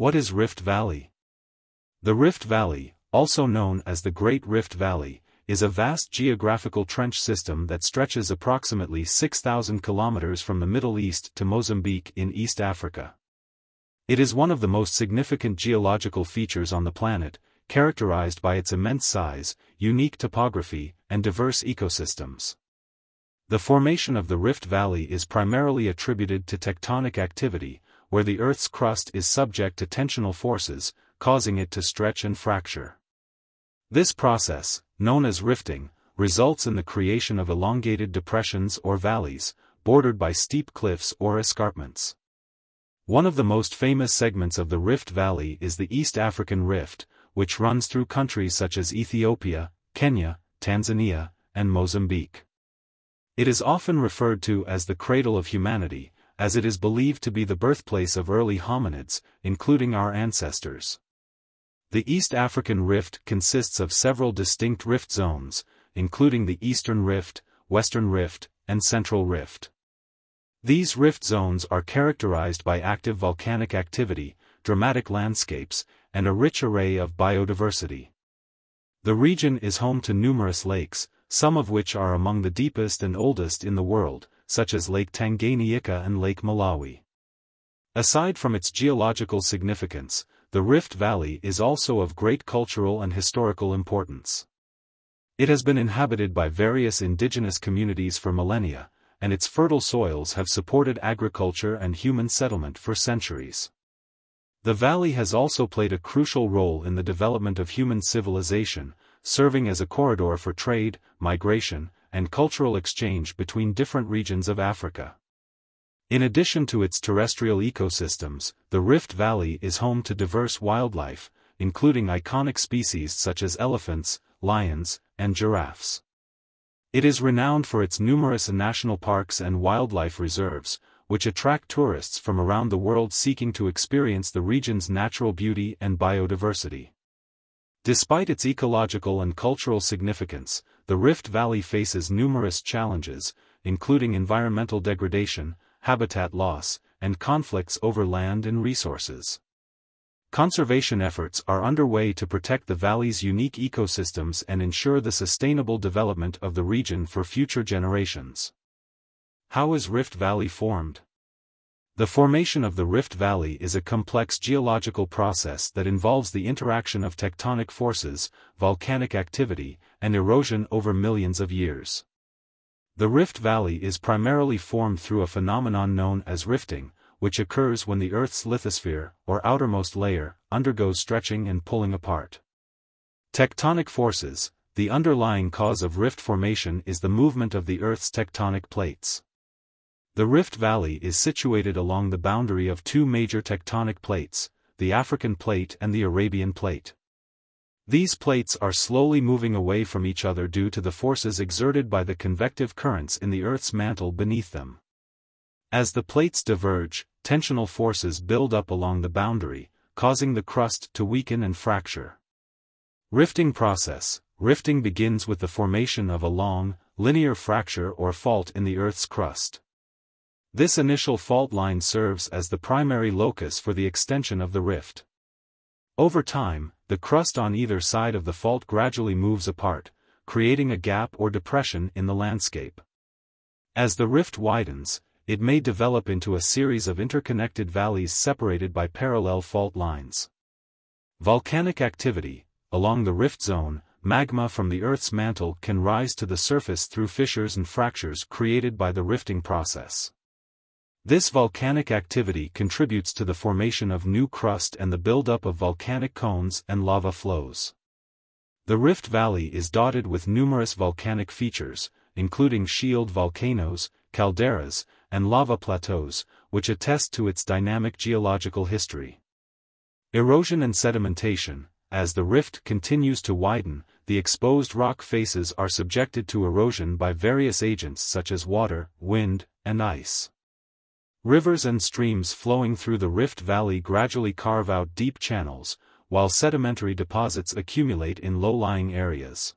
What is Rift Valley? The Rift Valley, also known as the Great Rift Valley, is a vast geographical trench system that stretches approximately 6,000 kilometers from the Middle East to Mozambique in East Africa. It is one of the most significant geological features on the planet, characterized by its immense size, unique topography, and diverse ecosystems. The formation of the Rift Valley is primarily attributed to tectonic activity, where the Earth's crust is subject to tensional forces, causing it to stretch and fracture. This process, known as rifting, results in the creation of elongated depressions or valleys, bordered by steep cliffs or escarpments. One of the most famous segments of the Rift Valley is the East African Rift, which runs through countries such as Ethiopia, Kenya, Tanzania, and Mozambique. It is often referred to as the cradle of humanity, as it is believed to be the birthplace of early hominids, including our ancestors. The East African Rift consists of several distinct rift zones, including the Eastern Rift, Western Rift, and Central Rift. These rift zones are characterized by active volcanic activity, dramatic landscapes, and a rich array of biodiversity. The region is home to numerous lakes, some of which are among the deepest and oldest in the world, such as Lake Tanganyika and Lake Malawi. Aside from its geological significance, the Rift Valley is also of great cultural and historical importance. It has been inhabited by various indigenous communities for millennia, and its fertile soils have supported agriculture and human settlement for centuries. The valley has also played a crucial role in the development of human civilization, serving as a corridor for trade, migration, and cultural exchange between different regions of Africa. In addition to its terrestrial ecosystems, the Rift Valley is home to diverse wildlife, including iconic species such as elephants, lions, and giraffes. It is renowned for its numerous national parks and wildlife reserves, which attract tourists from around the world seeking to experience the region's natural beauty and biodiversity. Despite its ecological and cultural significance, the Rift Valley faces numerous challenges, including environmental degradation, habitat loss, and conflicts over land and resources. Conservation efforts are underway to protect the valley's unique ecosystems and ensure the sustainable development of the region for future generations. How is Rift Valley formed? The formation of the Rift Valley is a complex geological process that involves the interaction of tectonic forces, volcanic activity, and erosion over millions of years. The Rift Valley is primarily formed through a phenomenon known as rifting, which occurs when the Earth's lithosphere, or outermost layer, undergoes stretching and pulling apart. Tectonic forces, the underlying cause of rift formation is the movement of the Earth's tectonic plates. The Rift Valley is situated along the boundary of two major tectonic plates, the African Plate and the Arabian Plate. These plates are slowly moving away from each other due to the forces exerted by the convective currents in the Earth's mantle beneath them. As the plates diverge, tensional forces build up along the boundary, causing the crust to weaken and fracture. Rifting process Rifting begins with the formation of a long, linear fracture or fault in the Earth's crust. This initial fault line serves as the primary locus for the extension of the rift. Over time, the crust on either side of the fault gradually moves apart, creating a gap or depression in the landscape. As the rift widens, it may develop into a series of interconnected valleys separated by parallel fault lines. Volcanic activity, along the rift zone, magma from the Earth's mantle can rise to the surface through fissures and fractures created by the rifting process. This volcanic activity contributes to the formation of new crust and the buildup of volcanic cones and lava flows. The Rift Valley is dotted with numerous volcanic features, including shield volcanoes, calderas, and lava plateaus, which attest to its dynamic geological history. Erosion and sedimentation, as the rift continues to widen, the exposed rock faces are subjected to erosion by various agents such as water, wind, and ice. Rivers and streams flowing through the Rift Valley gradually carve out deep channels, while sedimentary deposits accumulate in low-lying areas.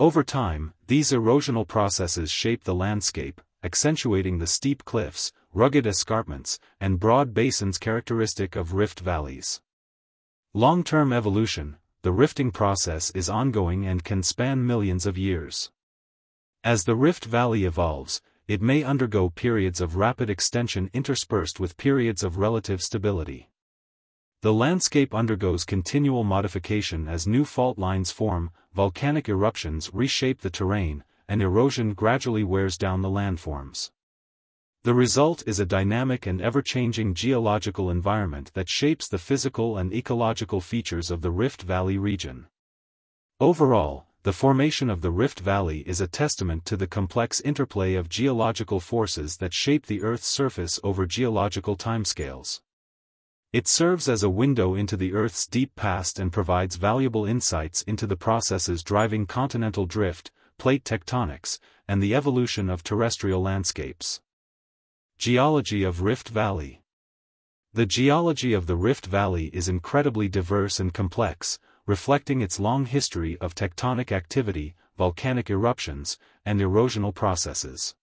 Over time, these erosional processes shape the landscape, accentuating the steep cliffs, rugged escarpments, and broad basins characteristic of rift valleys. Long-term evolution, the rifting process is ongoing and can span millions of years. As the rift valley evolves, it may undergo periods of rapid extension interspersed with periods of relative stability. The landscape undergoes continual modification as new fault lines form, volcanic eruptions reshape the terrain, and erosion gradually wears down the landforms. The result is a dynamic and ever-changing geological environment that shapes the physical and ecological features of the Rift Valley region. Overall, the formation of the Rift Valley is a testament to the complex interplay of geological forces that shape the Earth's surface over geological timescales. It serves as a window into the Earth's deep past and provides valuable insights into the processes driving continental drift, plate tectonics, and the evolution of terrestrial landscapes. Geology of Rift Valley The geology of the Rift Valley is incredibly diverse and complex, reflecting its long history of tectonic activity, volcanic eruptions, and erosional processes.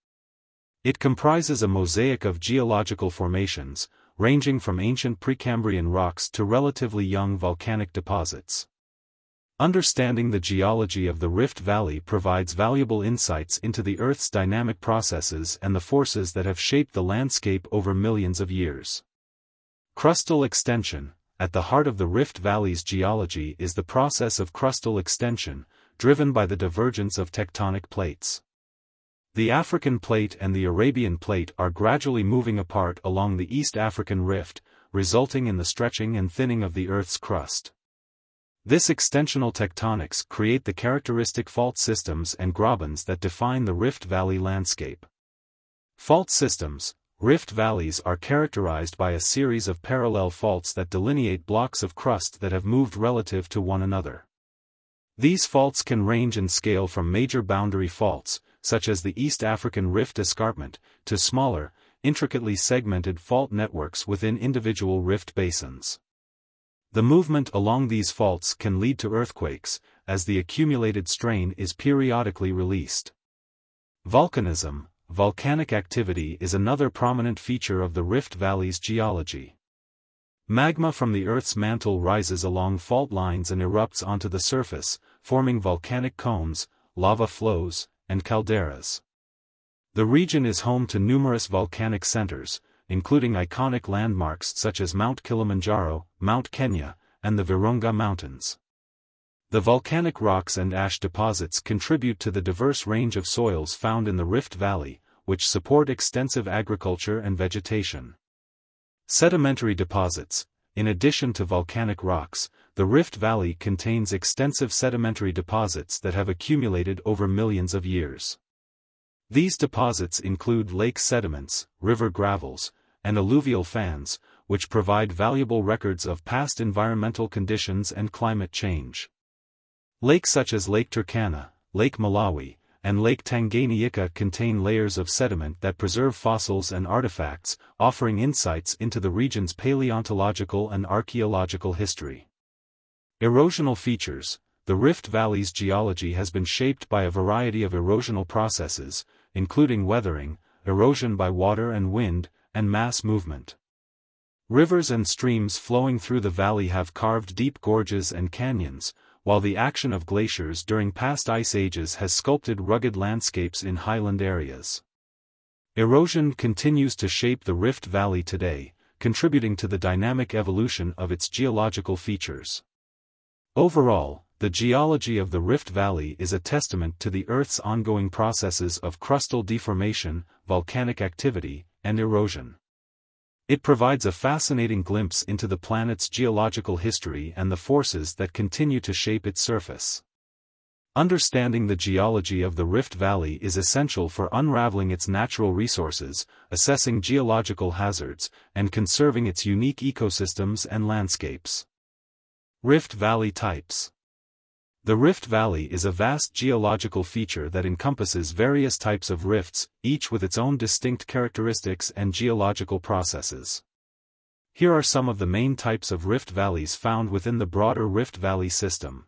It comprises a mosaic of geological formations, ranging from ancient Precambrian rocks to relatively young volcanic deposits. Understanding the geology of the Rift Valley provides valuable insights into the Earth's dynamic processes and the forces that have shaped the landscape over millions of years. Crustal extension At the heart of the Rift Valley's geology is the process of crustal extension, driven by the divergence of tectonic plates. The African plate and the Arabian plate are gradually moving apart along the East African rift, resulting in the stretching and thinning of the Earth's crust. This extensional tectonics create the characteristic fault systems and grabens that define the Rift Valley landscape. Fault systems, rift valleys are characterized by a series of parallel faults that delineate blocks of crust that have moved relative to one another. These faults can range in scale from major boundary faults, such as the East African Rift Escarpment, to smaller, intricately segmented fault networks within individual rift basins. The movement along these faults can lead to earthquakes, as the accumulated strain is periodically released. Volcanism, volcanic activity is another prominent feature of the Rift Valley's geology. Magma from the Earth's mantle rises along fault lines and erupts onto the surface, forming volcanic cones, lava flows, and calderas. The region is home to numerous volcanic centers, including iconic landmarks such as Mount Kilimanjaro, Mount Kenya, and the Virunga Mountains. The volcanic rocks and ash deposits contribute to the diverse range of soils found in the Rift Valley, which support extensive agriculture and vegetation. Sedimentary deposits, in addition to volcanic rocks, the Rift Valley contains extensive sedimentary deposits that have accumulated over millions of years. These deposits include lake sediments, river gravels, and alluvial fans, which provide valuable records of past environmental conditions and climate change. Lakes such as Lake Turkana, Lake Malawi, and Lake Tanganyika contain layers of sediment that preserve fossils and artifacts, offering insights into the region's paleontological and archaeological history. Erosional features The Rift Valley's geology has been shaped by a variety of erosional processes, including weathering, erosion by water and wind, and mass movement. Rivers and streams flowing through the valley have carved deep gorges and canyons, while the action of glaciers during past ice ages has sculpted rugged landscapes in highland areas. Erosion continues to shape the Rift Valley today, contributing to the dynamic evolution of its geological features. Overall, the geology of the Rift Valley is a testament to the Earth's ongoing processes of crustal deformation, volcanic activity, and erosion. It provides a fascinating glimpse into the planet's geological history and the forces that continue to shape its surface. Understanding the geology of the Rift Valley is essential for unraveling its natural resources, assessing geological hazards, and conserving its unique ecosystems and landscapes. Rift Valley Types The Rift Valley is a vast geological feature that encompasses various types of rifts, each with its own distinct characteristics and geological processes. Here are some of the main types of rift valleys found within the broader Rift Valley system.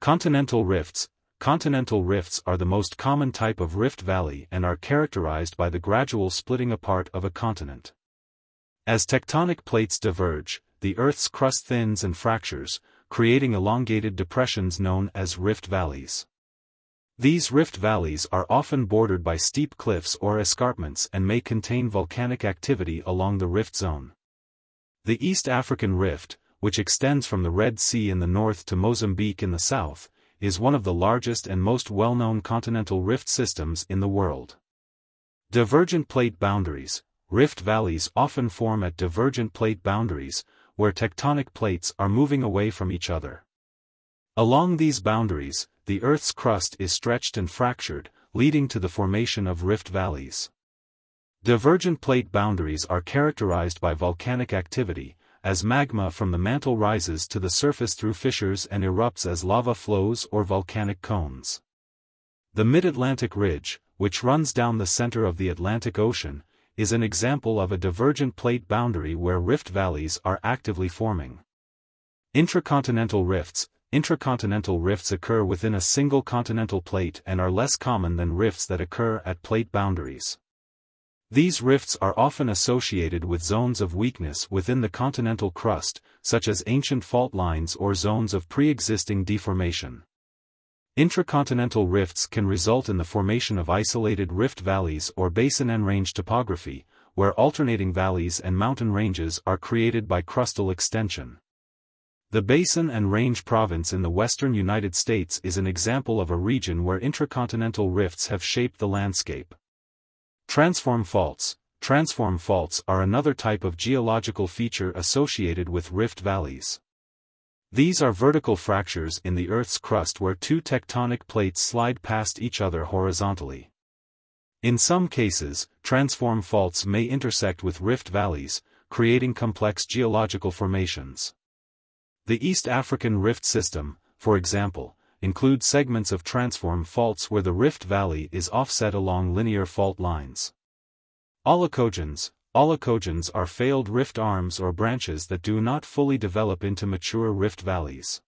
Continental rifts, continental rifts are the most common type of rift valley and are characterized by the gradual splitting apart of a continent. As tectonic plates diverge, the Earth's crust thins and fractures, creating elongated depressions known as rift valleys. These rift valleys are often bordered by steep cliffs or escarpments and may contain volcanic activity along the rift zone. The East African Rift, which extends from the Red Sea in the north to Mozambique in the south, is one of the largest and most well-known continental rift systems in the world. Divergent plate boundaries, rift valleys often form at divergent plate boundaries, where tectonic plates are moving away from each other. Along these boundaries, the Earth's crust is stretched and fractured, leading to the formation of rift valleys. Divergent plate boundaries are characterized by volcanic activity, as magma from the mantle rises to the surface through fissures and erupts as lava flows or volcanic cones. The Mid-Atlantic Ridge, which runs down the center of the Atlantic Ocean, is an example of a divergent plate boundary where rift valleys are actively forming. Intracontinental rifts, Intracontinental rifts occur within a single continental plate and are less common than rifts that occur at plate boundaries. These rifts are often associated with zones of weakness within the continental crust, such as ancient fault lines or zones of pre-existing deformation. Intracontinental rifts can result in the formation of isolated rift valleys or basin and range topography, where alternating valleys and mountain ranges are created by crustal extension. The Basin and Range Province in the western United States is an example of a region where intracontinental rifts have shaped the landscape. Transform faults Transform faults are another type of geological feature associated with rift valleys. These are vertical fractures in the Earth's crust where two tectonic plates slide past each other horizontally. In some cases, transform faults may intersect with rift valleys, creating complex geological formations. The East African Rift System, for example, includes segments of transform faults where the rift valley is offset along linear fault lines. Aulacogens Aulacogens are failed rift arms or branches that do not fully develop into mature rift valleys.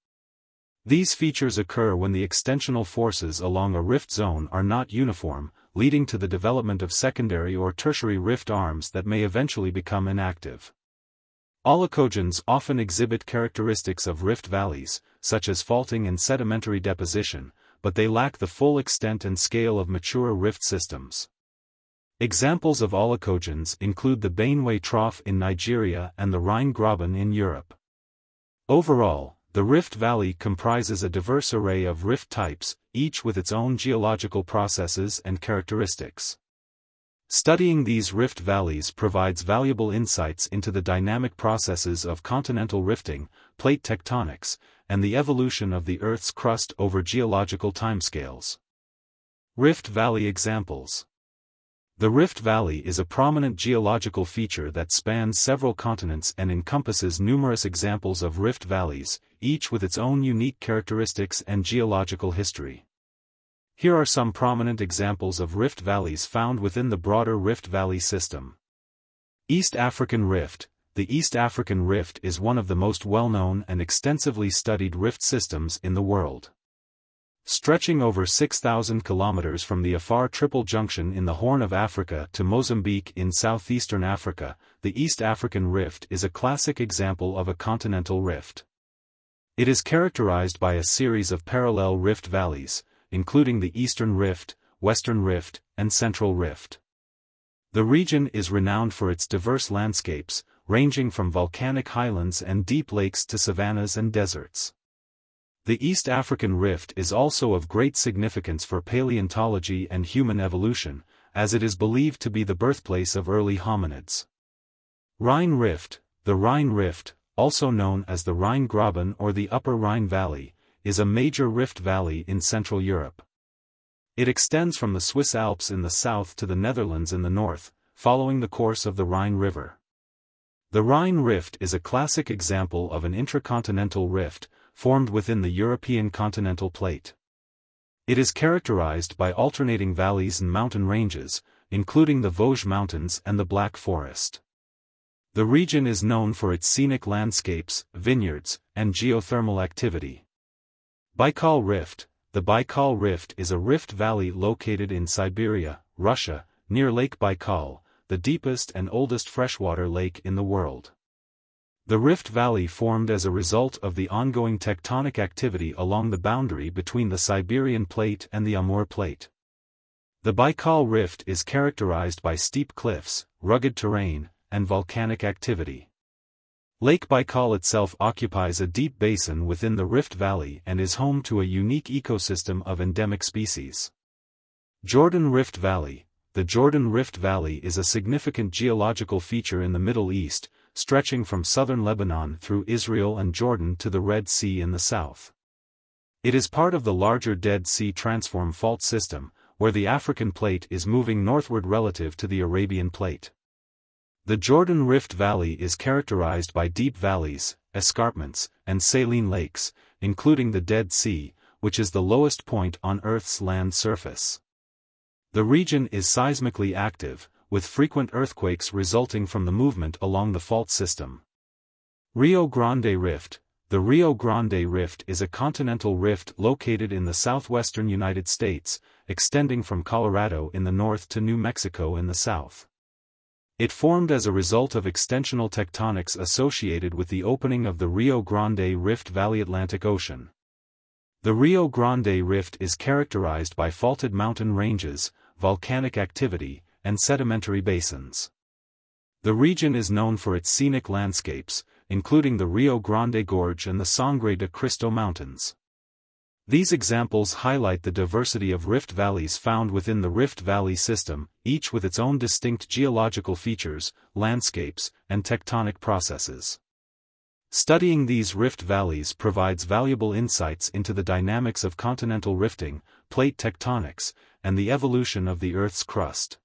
These features occur when the extensional forces along a rift zone are not uniform, leading to the development of secondary or tertiary rift arms that may eventually become inactive. Aulacogens often exhibit characteristics of rift valleys, such as faulting and sedimentary deposition, but they lack the full extent and scale of mature rift systems. Examples of aulacogens include the Benue Trough in Nigeria and the Rhine Graben in Europe. Overall, the Rift Valley comprises a diverse array of rift types, each with its own geological processes and characteristics. Studying these rift valleys provides valuable insights into the dynamic processes of continental rifting, plate tectonics, and the evolution of the Earth's crust over geological timescales. Rift Valley Examples The Rift Valley is a prominent geological feature that spans several continents and encompasses numerous examples of rift valleys, each with its own unique characteristics and geological history. Here are some prominent examples of rift valleys found within the broader Rift Valley system. East African Rift The East African Rift is one of the most well-known and extensively studied rift systems in the world. Stretching over 6,000 kilometers from the Afar Triple Junction in the Horn of Africa to Mozambique in southeastern Africa, the East African Rift is a classic example of a continental rift. It is characterized by a series of parallel rift valleys, including the Eastern Rift, Western Rift, and Central Rift. The region is renowned for its diverse landscapes, ranging from volcanic highlands and deep lakes to savannas and deserts. The East African Rift is also of great significance for paleontology and human evolution, as it is believed to be the birthplace of early hominids. Rhine Rift The Rhine Rift, also known as the Rhine Graben or the Upper Rhine Valley, is a major rift valley in Central Europe. It extends from the Swiss Alps in the south to the Netherlands in the north, following the course of the Rhine River. The Rhine Rift is a classic example of an intracontinental rift, formed within the European continental plate. It is characterized by alternating valleys and mountain ranges, including the Vosges Mountains and the Black Forest. The region is known for its scenic landscapes, vineyards, and geothermal activity. Baikal Rift the Baikal Rift is a rift valley located in Siberia, Russia, near Lake Baikal, the deepest and oldest freshwater lake in the world. The Rift Valley formed as a result of the ongoing tectonic activity along the boundary between the Siberian Plate and the Amur Plate. The Baikal Rift is characterized by steep cliffs, rugged terrain, and volcanic activity. Lake Baikal itself occupies a deep basin within the Rift Valley and is home to a unique ecosystem of endemic species. Jordan Rift Valley The Jordan Rift Valley is a significant geological feature in the Middle East, stretching from southern Lebanon through Israel and Jordan to the Red Sea in the south. It is part of the larger Dead Sea Transform Fault System, where the African plate is moving northward relative to the Arabian plate. The Jordan Rift Valley is characterized by deep valleys, escarpments, and saline lakes, including the Dead Sea, which is the lowest point on Earth's land surface. The region is seismically active, with frequent earthquakes resulting from the movement along the fault system. Rio Grande Rift The Rio Grande Rift is a continental rift located in the southwestern United States, extending from Colorado in the north to New Mexico in the south. It formed as a result of extensional tectonics associated with the opening of the Rio Grande Rift Valley Atlantic Ocean. The Rio Grande Rift is characterized by faulted mountain ranges, volcanic activity, and sedimentary basins. The region is known for its scenic landscapes, including the Rio Grande Gorge and the Sangre de Cristo Mountains. These examples highlight the diversity of rift valleys found within the Rift Valley system, each with its own distinct geological features, landscapes, and tectonic processes. Studying these rift valleys provides valuable insights into the dynamics of continental rifting, plate tectonics, and the evolution of the Earth's crust.